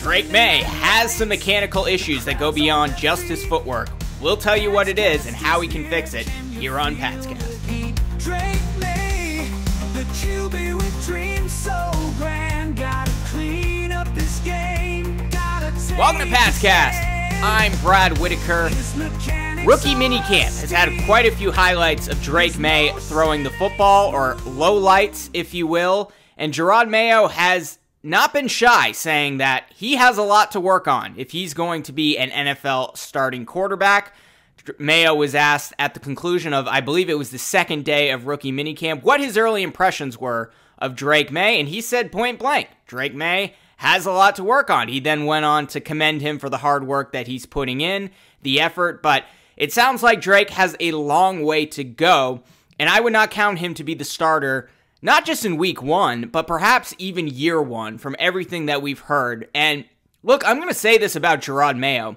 Drake Maye has some mechanical issues that go beyond just his footwork. We'll tell you what it is and how he can fix it here on Patscast. Drake Maye, the QB with dreams so grand. Gotta clean up this game. Gotta Welcome to Patscast. I'm Brad Whitaker. Rookie minicamp has had quite a few highlights of Drake Maye throwing the football, or low lights, if you will. And Jerod Mayo has not been shy saying that he has a lot to work on if he's going to be an NFL starting quarterback. Mayo was asked at the conclusion of, I believe it was the second day of rookie minicamp, what his early impressions were of Drake Maye, and he said point blank, Drake Maye has a lot to work on. He then went on to commend him for the hard work that he's putting in, the effort, but it sounds like Drake has a long way to go, and I would not count him to be the starter, not just in week one, but perhaps even year one from everything that we've heard. And look, I'm going to say this about Jerod Mayo.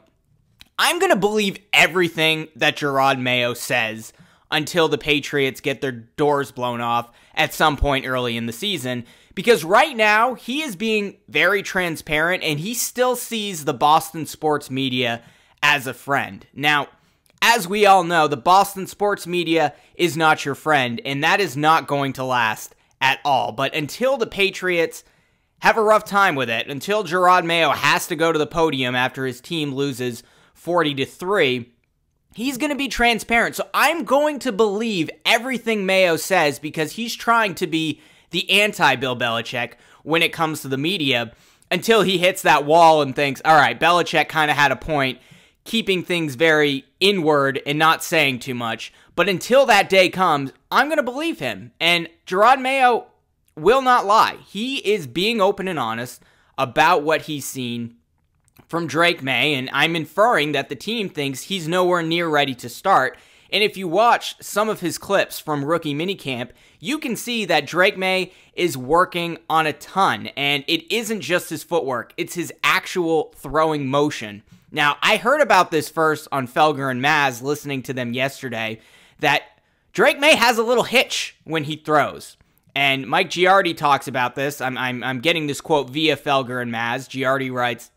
I'm going to believe everything that Jerod Mayo says until the Patriots get their doors blown off at some point early in the season. Because right now, he is being very transparent and he still sees the Boston sports media as a friend. Now, as we all know, the Boston sports media is not your friend, and that is not going to last at all. But until the Patriots have a rough time with it, until Jerod Mayo has to go to the podium after his team loses 40 to 3, he's going to be transparent. So I'm going to believe everything Mayo says because he's trying to be the anti Bill Belichick when it comes to the media until he hits that wall and thinks, all right, Belichick kind of had a point, keeping things very inward and not saying too much. But until that day comes, I'm going to believe him. And Jerod Mayo will not lie. He is being open and honest about what he's seen from Drake Maye, and I'm inferring that the team thinks he's nowhere near ready to start. And if you watch some of his clips from rookie minicamp, you can see that Drake Maye is working on a ton, and it isn't just his footwork, it's his actual throwing motion. Now, I heard about this first on Felger and Mazz listening to them yesterday that Drake Maye has a little hitch when he throws. And Mike Giardi talks about this. I'm, I'm, I'm getting this quote via Felger and Mazz. Giardi writes,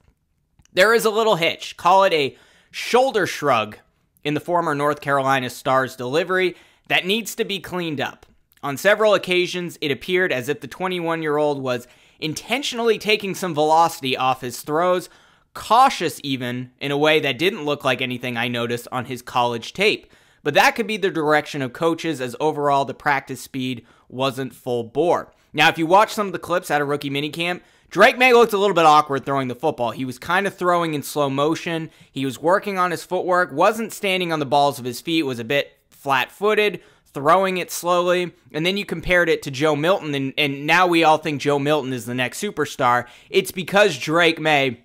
there is a little hitch. Call it a shoulder shrug in the former North Carolina Stars delivery that needs to be cleaned up. On several occasions, it appeared as if the 21 year old was intentionally taking some velocity off his throws, cautious even, in a way that didn't look like anything I noticed on his college tape. But that could be the direction of coaches, as overall the practice speed wasn't full bore. Now, if you watch some of the clips out of rookie minicamp, Drake Maye looked a little bit awkward throwing the football. He was kind of throwing in slow motion. He was working on his footwork, wasn't standing on the balls of his feet, was a bit flat footed, throwing it slowly. And then you compared it to Joe Milton, and, and now we all think Joe Milton is the next superstar. It's because Drake Maye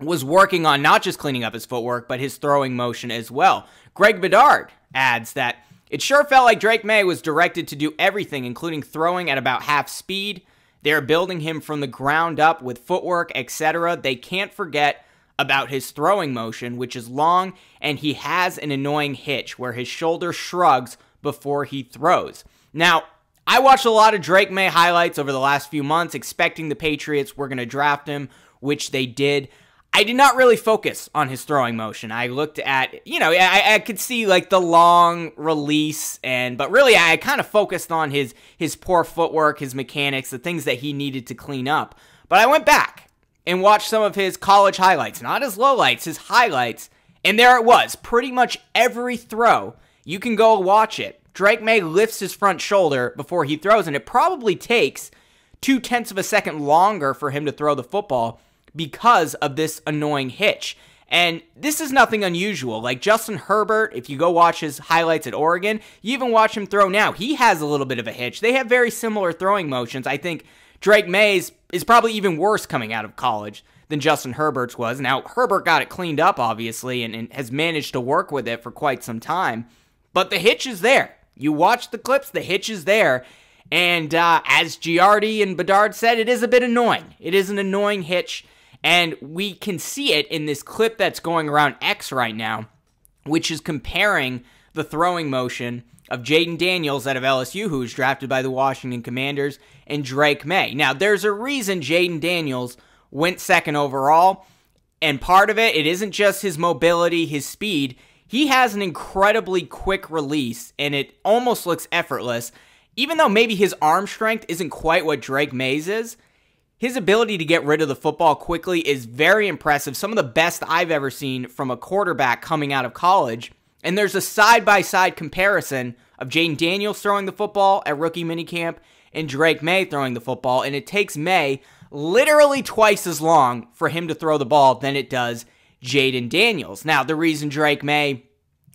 was working on not just cleaning up his footwork, but his throwing motion as well. Greg Bedard adds that it sure felt like Drake Maye was directed to do everything, including throwing at about half speed. They're building him from the ground up with footwork, etc. They can't forget about his throwing motion, which is long, and he has an annoying hitch where his shoulder shrugs before he throws. Now, I watched a lot of Drake Maye highlights over the last few months, expecting the Patriots were going to draft him, which they did. I did not really focus on his throwing motion. I looked at, you know, I, I could see like the long release, and but really I kind of focused on his his poor footwork, his mechanics, the things that he needed to clean up. But I went back and watched some of his college highlights, not his lowlights, his highlights, and there it was. Pretty much every throw, you can go watch it. Drake Maye lifts his front shoulder before he throws, and it probably takes two tenths of a second longer for him to throw the football because of this annoying hitch. And this is nothing unusual. Like Justin Herbert, if you go watch his highlights at Oregon, you even watch him throw now. He has a little bit of a hitch. They have very similar throwing motions. I think Drake Maye's is probably even worse coming out of college than Justin Herbert's was. Now, Herbert got it cleaned up, obviously, and, and has managed to work with it for quite some time. But the hitch is there. You watch the clips, the hitch is there. And uh, as Giardi and Bedard said, it is a bit annoying. It is an annoying hitch. And we can see it in this clip that's going around X right now, which is comparing the throwing motion of Jayden Daniels out of LSU, who was drafted by the Washington Commanders, and Drake Maye. Now, there's a reason Jayden Daniels went second overall. And part of it, it isn't just his mobility, his speed. He has an incredibly quick release, and it almost looks effortless. Even though maybe his arm strength isn't quite what Drake Maye's is, his ability to get rid of the football quickly is very impressive. Some of the best I've ever seen from a quarterback coming out of college. And there's a side by side comparison of Jayden Daniels throwing the football at rookie minicamp and Drake Maye throwing the football. And it takes Maye literally twice as long for him to throw the ball than it does Jayden Daniels. Now, the reason Drake Maye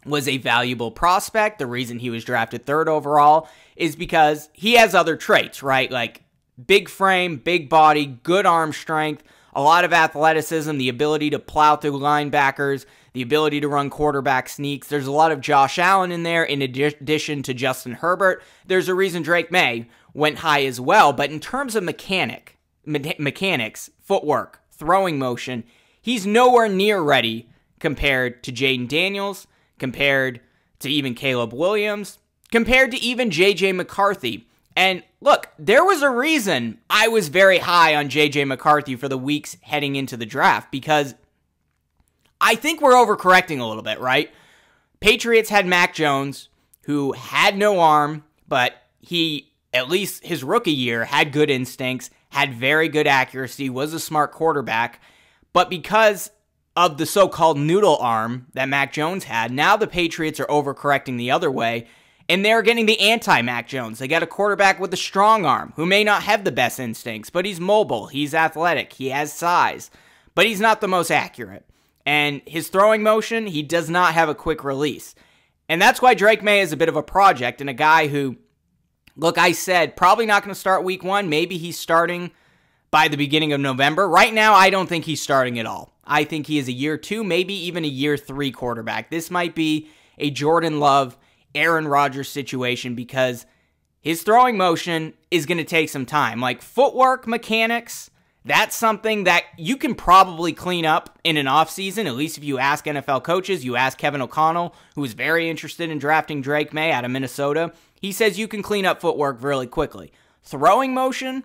was a valuable prospect, the reason he was drafted third overall, is because he has other traits, right? Like big frame, big body, good arm strength, a lot of athleticism, the ability to plow through linebackers, the ability to run quarterback sneaks. There's a lot of Josh Allen in there, in addition to Justin Herbert. There's a reason Drake Maye went high as well. But in terms of mechanic, me- mechanics, footwork, throwing motion, he's nowhere near ready compared to Jayden Daniels, compared to even Caleb Williams, compared to even JJ McCarthy. And look, there was a reason I was very high on JJ McCarthy for the weeks heading into the draft because I think we're overcorrecting a little bit, right? Patriots had Mac Jones, who had no arm, but he, at least his rookie year, had good instincts, had very good accuracy, was a smart quarterback. But because of the so called noodle arm that Mac Jones had, now the Patriots are overcorrecting the other way, and they're getting the anti Mac Jones. They got a quarterback with a strong arm who may not have the best instincts, but he's mobile, he's athletic, he has size, but he's not the most accurate. And his throwing motion, he does not have a quick release. And that's why Drake Maye is a bit of a project and a guy who, look, I said probably not going to start week one. Maybe he's starting by the beginning of November. Right now, I don't think he's starting at all. I think he is a year two, maybe even a year three quarterback. This might be a Jordan Love, Aaron Rodgers situation because his throwing motion is going to take some time. Like footwork mechanics, that's something that you can probably clean up in an offseason, at least if you ask NFL coaches. You ask Kevin O'Connell, who is very interested in drafting Drake Maye out of Minnesota. He says you can clean up footwork really quickly. Throwing motion,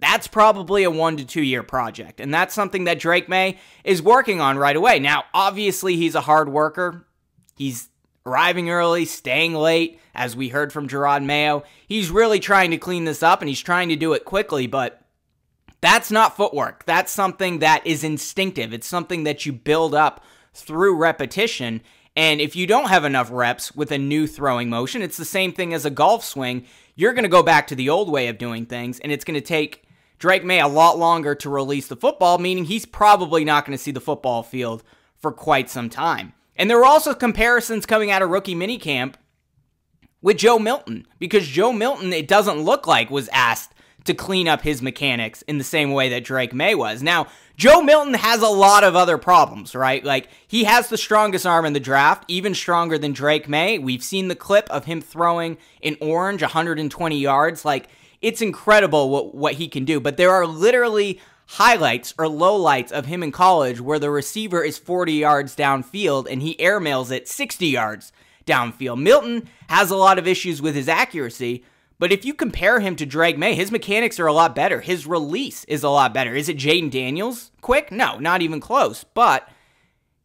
that's probably a one to two year project. And that's something that Drake Maye is working on right away. Now, obviously, he's a hard worker. He's arriving early, staying late, as we heard from Jerod Mayo. He's really trying to clean this up and he's trying to do it quickly, but that's not footwork. That's something that is instinctive. It's something that you build up through repetition. And if you don't have enough reps with a new throwing motion, it's the same thing as a golf swing. You're going to go back to the old way of doing things, and it's going to take Drake Maye a lot longer to release the football, meaning he's probably not going to see the football field for quite some time. And there were also comparisons coming out of rookie minicamp with Joe Milton, because Joe Milton, it doesn't look like, was asked to clean up his mechanics in the same way that Drake Maye was. Now, Joe Milton has a lot of other problems, right? Like, he has the strongest arm in the draft, even stronger than Drake Maye. We've seen the clip of him throwing an orange 120 yards. Like, it's incredible what, what he can do. But there are literally highlights or lowlights of him in college where the receiver is 40 yards downfield and he airmails it 60 yards downfield. Milton has a lot of issues with his accuracy, but if you compare him to Drake Maye, his mechanics are a lot better. His release is a lot better. Is it Jayden Daniels quick? No, not even close. But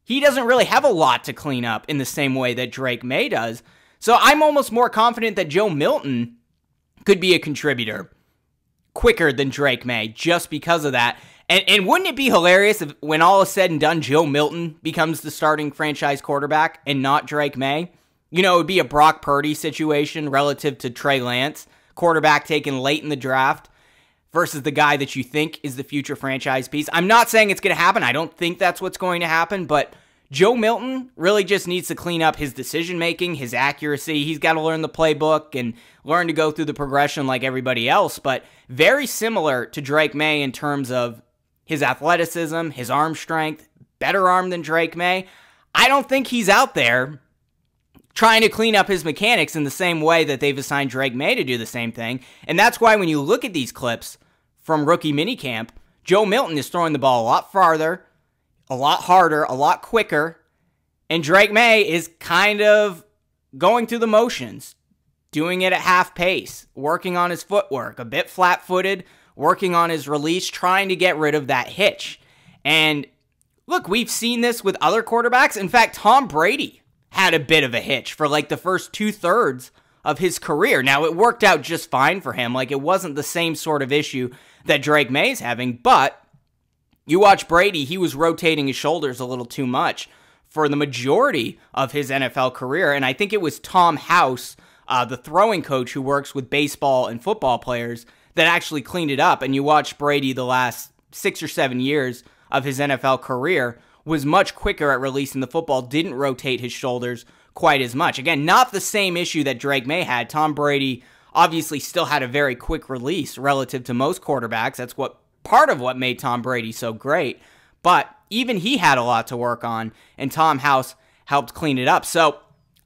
he doesn't really have a lot to clean up in the same way that Drake Maye does. So I'm almost more confident that Joe Milton could be a contributor quicker than Drake Maye just because of that. And, and wouldn't it be hilarious if, when all is said and done, Joe Milton becomes the starting franchise quarterback and not Drake Maye? You know, it would be a Brock Purdy situation relative to Trey Lance, quarterback taken late in the draft versus the guy that you think is the future franchise piece. I'm not saying it's going to happen. I don't think that's what's going to happen, but Joe Milton really just needs to clean up his decision making, his accuracy. He's got to learn the playbook and learn to go through the progression like everybody else, but very similar to Drake Maye in terms of his athleticism, his arm strength, better arm than Drake Maye. I don't think he's out there trying to clean up his mechanics in the same way that they've assigned Drake Maye to do the same thing. And that's why when you look at these clips from rookie minicamp, Joe Milton is throwing the ball a lot farther, a lot harder, a lot quicker, and Drake Maye is kind of going through the motions, doing it at half pace, working on his footwork, a bit flat footed, working on his release, trying to get rid of that hitch. And look, we've seen this with other quarterbacks. In fact, Tom Brady had a bit of a hitch for like the first two thirds of his career. Now, it worked out just fine for him. Like, it wasn't the same sort of issue that Drake Maye's having, but you watch Brady, he was rotating his shoulders a little too much for the majority of his NFL career. And I think it was Tom House, uh, the throwing coach who works with baseball and football players, that actually cleaned it up. And you watch Brady the last six or seven years of his NFL career was much quicker at releasing the football, didn't rotate his shoulders quite as much. Again, not the same issue that Drake Maye had. Tom Brady obviously still had a very quick release relative to most quarterbacks. That's what part of what made Tom Brady so great. But even he had a lot to work on, and Tom House helped clean it up. So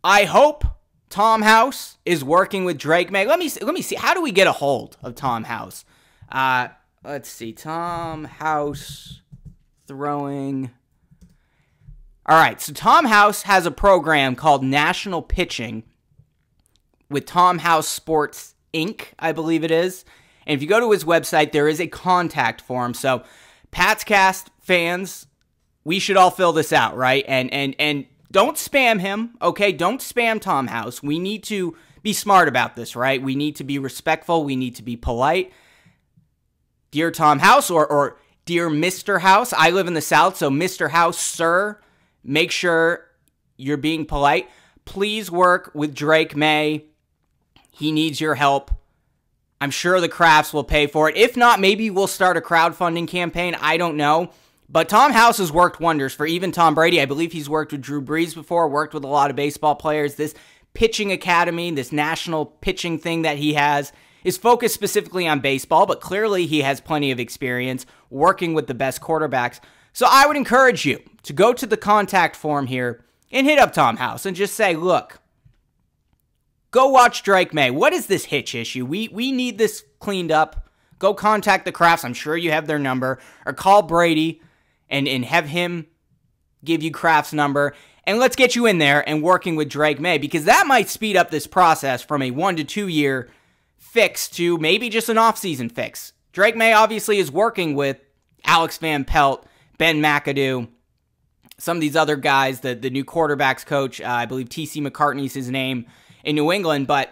I hope Tom House is working with Drake Maye. Let me let me see. How do we get a hold of Tom House? Uh, let's see. Tom House throwing. All right. So Tom House has a program called National Pitching with Tom House Sports Inc. I believe it is. And if you go to his website, there is a contact form. So, Pats Cast fans, we should all fill this out, right? And and and don't spam him, okay? Don't spam Tom House. We need to be smart about this, right? We need to be respectful. We need to be polite. Dear Tom House or or dear Mr. House, I live in the South, so Mr. House, sir, make sure you're being polite. Please work with Drake Maye. He needs your help. I'm sure the Krafts will pay for it. If not, maybe we'll start a crowdfunding campaign. I don't know. But Tom House has worked wonders for even Tom Brady. I believe he's worked with Drew Brees before, worked with a lot of baseball players. This pitching academy, this national pitching thing that he has, is focused specifically on baseball, but clearly he has plenty of experience working with the best quarterbacks. So I would encourage you to go to the contact form here and hit up Tom House and just say, look, Go watch Drake Maye. What is this hitch issue? We we need this cleaned up. Go contact the Krafts. I'm sure you have their number. Or call Brady and, and have him give you Kraft's number. And let's get you in there and working with Drake Maye because that might speed up this process from a one to two year fix to maybe just an offseason fix. Drake Maye obviously is working with Alex Van Pelt, Ben McAdoo, some of these other guys, the, the new quarterbacks coach, uh, I believe TC McCartney's his name in New England, but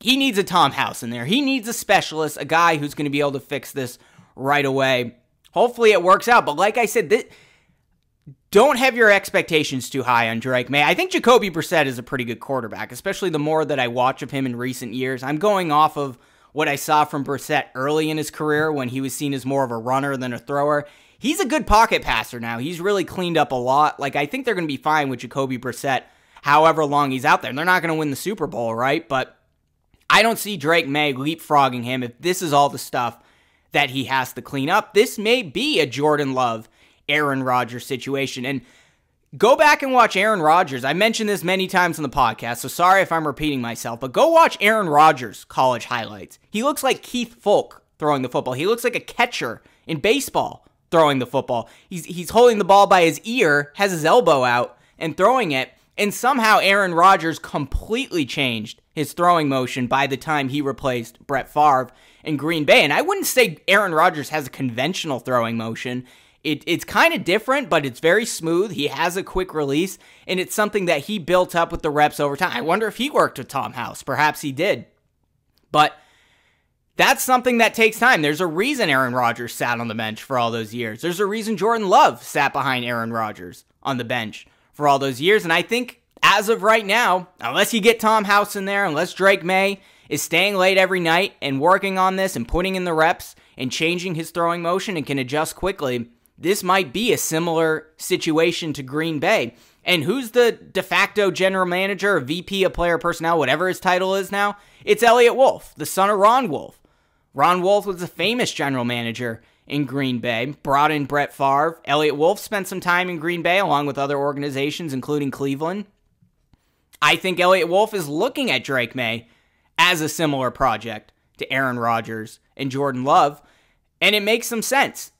he needs a Tom House in there. He needs a specialist, a guy who's going to be able to fix this right away. Hopefully it works out. But like I said, this, don't have your expectations too high on Drake Maye. I think Jacoby Brissett is a pretty good quarterback, especially the more that I watch of him in recent years. I'm going off of what I saw from Brissett early in his career when he was seen as more of a runner than a thrower. He's a good pocket passer now. He's really cleaned up a lot. Like I think they're going to be fine with Jacoby Brissett however long he's out there. And they're not going to win the Super Bowl, right? But I don't see Drake Maye leapfrogging him if this is all the stuff that he has to clean up. This may be a Jordan Love, Aaron Rodgers situation. And go back and watch Aaron Rodgers. I mentioned this many times on the podcast, so sorry if I'm repeating myself, but go watch Aaron Rodgers college highlights. He looks like Keith Foulke throwing the football. He looks like a catcher in baseball throwing the football. He's he's holding the ball by his ear, has his elbow out and throwing it. And somehow Aaron Rodgers completely changed his throwing motion by the time he replaced Brett Favre in Green Bay. And I wouldn't say Aaron Rodgers has a conventional throwing motion. It, it's kind of different, but it's very smooth. He has a quick release, and it's something that he built up with the reps over time. I wonder if he worked with Tom House. Perhaps he did. But that's something that takes time. There's a reason Aaron Rodgers sat on the bench for all those years. There's a reason Jordan Love sat behind Aaron Rodgers on the bench for all those years. And I think as of right now, unless you get Tom House in there, unless Drake Maye is staying late every night and working on this and putting in the reps and changing his throwing motion and can adjust quickly, this might be a similar situation to Green Bay. And who's the de facto general manager or VP of player personnel, whatever his title is now? It's Eliot Wolf, the son of Ron Wolf. Ron Wolf was a famous general manager in Green Bay, brought in Brett Favre. Eliot Wolf spent some time in Green Bay along with other organizations, including Cleveland. I think Eliot Wolf is looking at Drake Maye as a similar project to Aaron Rodgers and Jordan Love, and it makes some sense.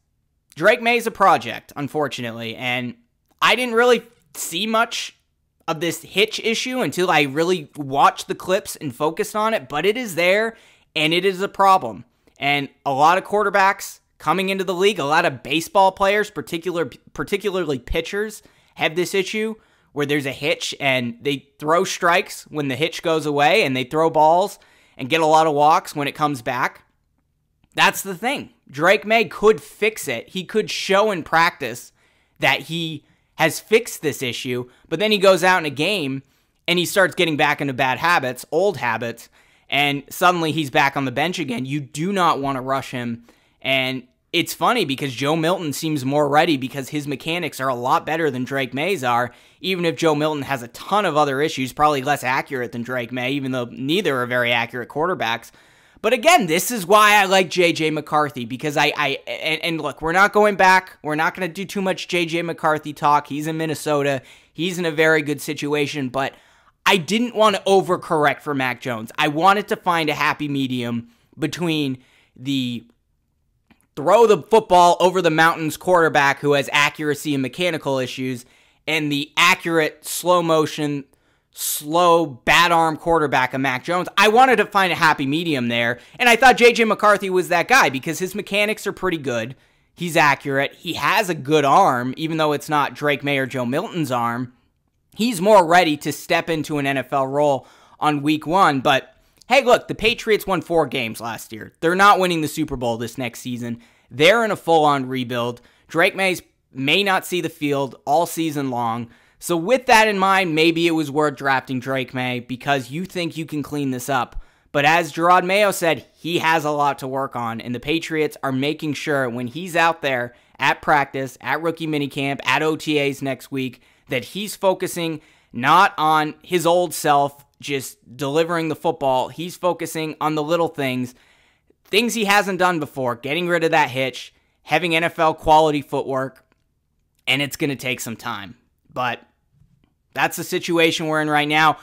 Drake Maye is a project, unfortunately, and I didn't really see much of this hitch issue until I really watched the clips and focused on it, but it is there and it is a problem. And a lot of quarterbacks coming into the league, a lot of baseball players, particular particularly pitchers, have this issue where there's a hitch and they throw strikes when the hitch goes away and they throw balls and get a lot of walks when it comes back. That's the thing. Drake Maye could fix it. He could show in practice that he has fixed this issue, but then he goes out in a game and he starts getting back into bad habits, old habits, and suddenly he's back on the bench again. You do not want to rush him. And it's funny because Joe Milton seems more ready because his mechanics are a lot better than Drake Maye's are, even if Joe Milton has a ton of other issues, probably less accurate than Drake Maye, even though neither are very accurate quarterbacks. But again, this is why I like JJ McCarthy because I, I and, and look, we're not going back. We're not going to do too much JJ McCarthy talk. He's in Minnesota. He's in a very good situation, but I didn't want to overcorrect for Mac Jones. I wanted to find a happy medium between the throw the football over the mountains quarterback who has accuracy and mechanical issues and the accurate slow motion slow, bad arm quarterback of Mac Jones. I wanted to find a happy medium there, and I thought JJ McCarthy was that guy because his mechanics are pretty good. He's accurate. He has a good arm, even though it's not Drake Maye or Joe Milton's arm. He's more ready to step into an NFL role on week one. But hey, look, the Patriots won four games last year. They're not winning the Super Bowl this next season. They're in a full on rebuild. Drake Maye's may not see the field all season long. So, with that in mind, maybe it was worth drafting Drake Maye because you think you can clean this up. But as Jerod Mayo said, he has a lot to work on, and the Patriots are making sure when he's out there at practice, at rookie minicamp, at OTAs next week, that he's focusing not on his old self just delivering the football. He's focusing on the little things, things he hasn't done before, getting rid of that hitch, having NFL quality footwork, and it's going to take some time. But that's the situation we're in right now.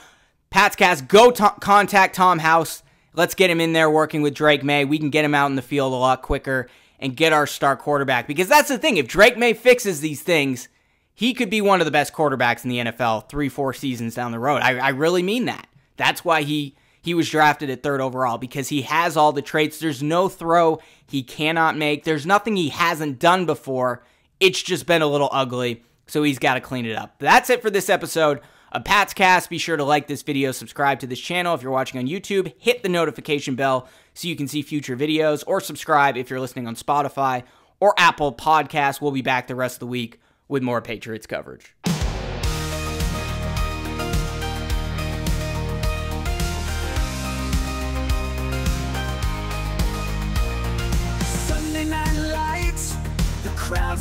Pats cast, go contact Tom House. Let's get him in there working with Drake Maye. We can get him out in the field a lot quicker and get our star quarterback. Because that's the thing. If Drake Maye fixes these things, he could be one of the best quarterbacks in the NFL three, four seasons down the road. I, I really mean that. That's why he he was drafted at third overall because he has all the traits. There's no throw he cannot make. There's nothing he hasn't done before. It's just been a little ugly so he's got to clean it up. That's it for this episode of Pat's Cast. Be sure to like this video, subscribe to this channel if you're watching on YouTube, hit the notification bell so you can see future videos, or subscribe if you're listening on Spotify or Apple Podcasts. We'll be back the rest of the week with more Patriots coverage.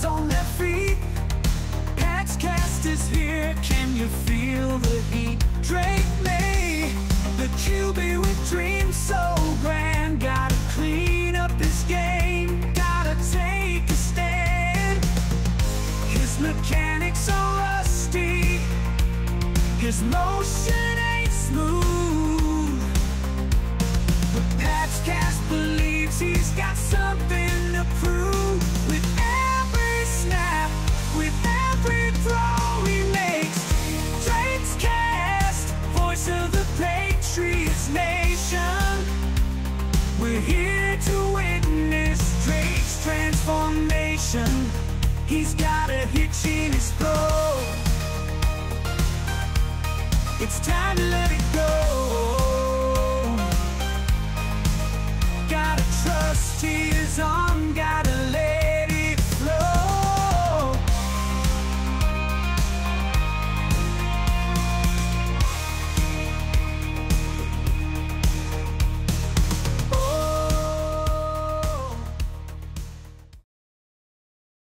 Crowd's on their feet. Cast is here, can you feel the heat? Drake Maye, the QB with dreams so grand. Gotta clean up this game, gotta take a stand. His mechanics are rusty, his motion ain't smooth. But Pat's Cast believes he's got something to prove hitch in It's time to let it go. Gotta trust he is on